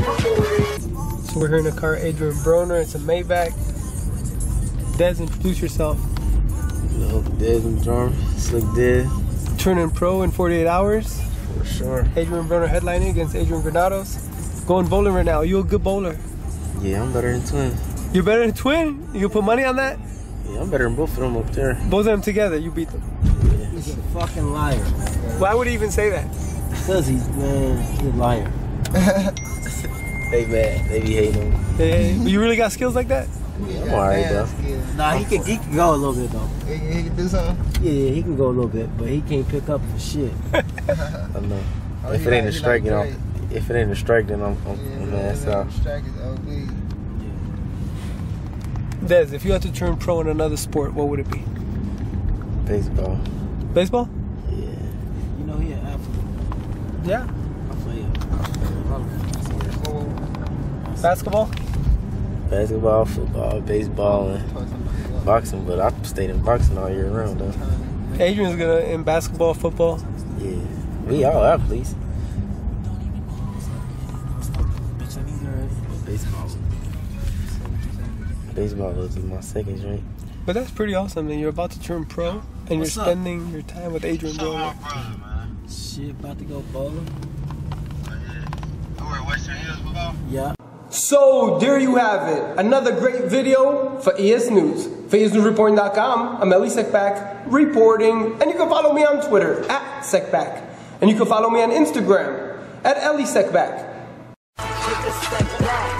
So we're here in a car, Adrien Broner. It's a Maybach. Des, introduce yourself. Yo, Dez and Drum, Slick Dez, Turning pro in 48 hours. for sure. Adrien Broner headlining against Adrian Granados. Going bowling right now. You a good bowler. Yeah, I'm better than Twin. You're better than Twin. You can put money on that. Yeah, I'm better than both of them up there. Both of them together, you beat them. He's a fucking liar. Why would he even say that? Because he's, man, he's a liar. They mad. They be hating him. Hey, you really got skills like that? I'm alright, bro. Nah, he can, he can go a little bit, though. He, he can do something. Yeah, yeah, he can go a little bit, but he can't pick up for shit. I know. Oh, if it ain't like- a strike, you know. If it ain't a strike, then I'm, I'm, Yeah, I'm man, ass man, out. Strike is OB. Des, if you had to turn pro in another sport, what would it be? Baseball. Baseball? Yeah. You know, he an athlete. Yeah. I play Basketball? Basketball, football, baseball, and boxing. But I stayed in boxing all year round, though. Adrien's gonna in basketball, football. Yeah. We all athletes. Bitch, I need her. Baseball. Baseball was my second drink. But that's pretty awesome that you're about to turn pro and What's you're up? spending your time with Adrien Broner. Shit, about to go bowling. Oh, Who Western Hills football? Yeah. So there you have it. Another great video for ES News. For ESNewsReporting.com, I'm Elie Seckbach reporting, and you can follow me on Twitter at Seckbach. And you can follow me on Instagram at Elie Seckbach. Take a step